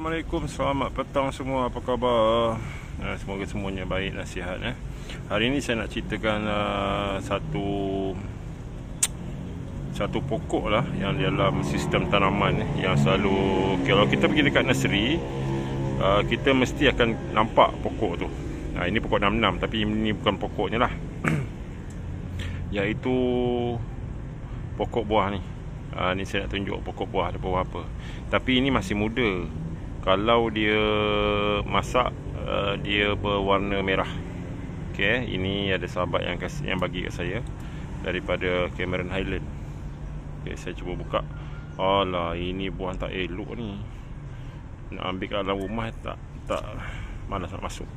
Assalamualaikum, selamat petang semua, apa khabar? Uh, semoga semuanya baik dan sihat eh. Hari ini saya nak ceritakan uh, satu satu pokok lah yang dalam sistem tanaman eh, yang selalu kalau kita pergi dekat nursery uh, kita mesti akan nampak pokok tu. Nah, ini pokok 66 tapi ini bukan pokoknya lah. Iaitu pokok buah ni. Uh, ni saya nak tunjuk pokok buah ada buah apa. Tapi ini masih muda kalau dia masak uh, dia berwarna merah. Okey ini ada sahabat yang kasih yang bagi kat saya daripada Cameron Highland. Okey saya cuba buka. Alah ini buah tak elok ni. Nak ambil kat dalam rumah tak tak malas nak masuk.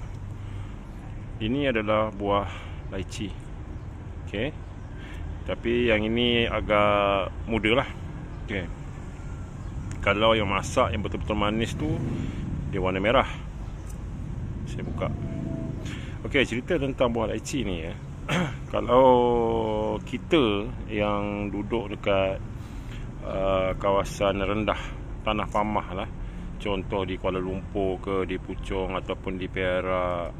Ini adalah buah lychee. Okey tapi yang ini agak muda lah okey kalau yang masak yang betul-betul manis tu dia warna merah. Saya buka. Ok cerita tentang buah lychee ni ya. kalau kita yang duduk dekat uh, kawasan rendah tanah pamah lah contoh di Kuala Lumpur ke di Puchong ataupun di Perak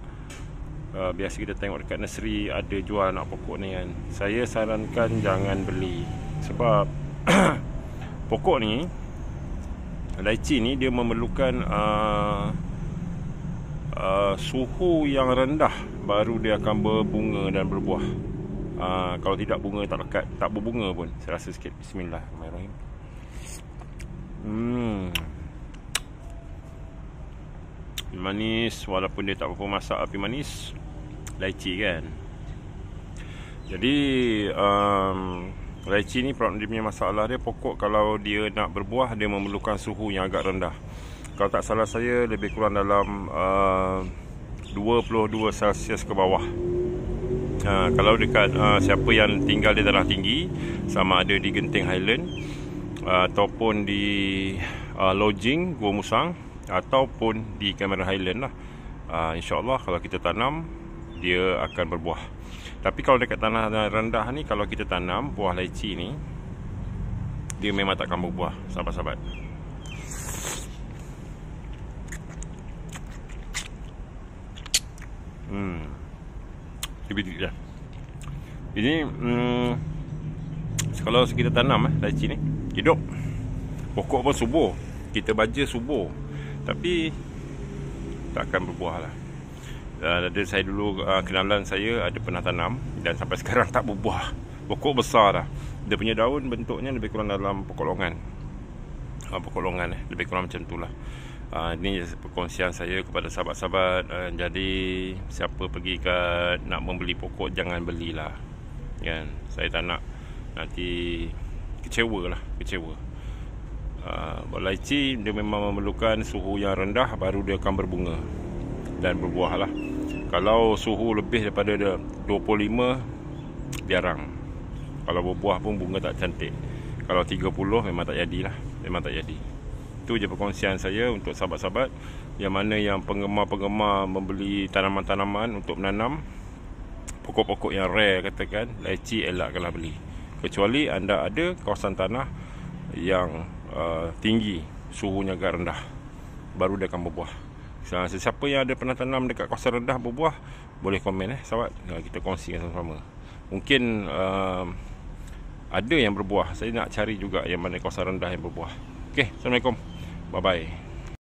uh, biasa kita tengok dekat nursery ada jual anak pokok ni kan. Saya sarankan jangan beli. Sebab pokok ni lychee ni dia memerlukan uh, uh, suhu yang rendah baru dia akan berbunga dan berbuah. Uh, kalau tidak bunga tak lekat, tak berbunga pun. Saya rasa sikit bismillahirrahmanirrahim. Hmm. Manis walaupun dia tak berapa masak api manis. Lychee kan. Jadi um, Lychee ni dia punya masalah dia pokok kalau dia nak berbuah dia memerlukan suhu yang agak rendah. Kalau tak salah saya lebih kurang dalam uh, 22 Celsius ke bawah. Uh, kalau dekat uh, siapa yang tinggal di tanah tinggi sama ada di Genting Highland uh, ataupun di uh, lodging Gua Musang ataupun di Cameron Highland lah. Uh, InsyaAllah kalau kita tanam dia akan berbuah. Tapi kalau dekat tanah rendah ni Kalau kita tanam buah lychee ni Dia memang takkan berbuah Sahabat-sahabat. Hmm. Dah. Ini hmm, Kalau kita tanam eh, lychee ni Hidup. Pokok pun subur Kita baja subur Tapi Takkan berbuah lah uh, ada saya dulu uh, kenalan saya ada pernah tanam dan sampai sekarang tak berbuah. Pokok besar dah. Dia punya daun bentuknya lebih kurang dalam pokok longan uh, pokok longan eh. lebih kurang macam tu lah. Uh, ini perkongsian saya kepada sahabat-sahabat. Uh, jadi siapa pergi ke nak membeli pokok jangan belilah. Kan? Saya tak nak nanti kecewa lah kecewa. Uh, lychee dia memang memerlukan suhu yang rendah baru dia akan berbunga dan berbuah lah kalau suhu lebih daripada 25 Jarang. Kalau berbuah pun bunga tak cantik. Kalau 30 memang tak jadilah. Memang tak jadi. Itu je perkongsian saya untuk sahabat-sahabat. Yang mana yang penggemar-penggemar Membeli tanaman-tanaman untuk menanam Pokok-pokok yang rare katakan Lychee elakkanlah beli. Kecuali anda ada kawasan tanah Yang uh, tinggi Suhunya agak rendah Baru dia akan berbuah Sesiapa yang ada pernah tanam dekat kawasan rendah berbuah Boleh komen eh sahabat. Kita kongsikan sama-sama. Mungkin uh, Ada yang berbuah. Saya nak cari juga yang mana kawasan rendah yang berbuah. Okay Assalamualaikum. Bye bye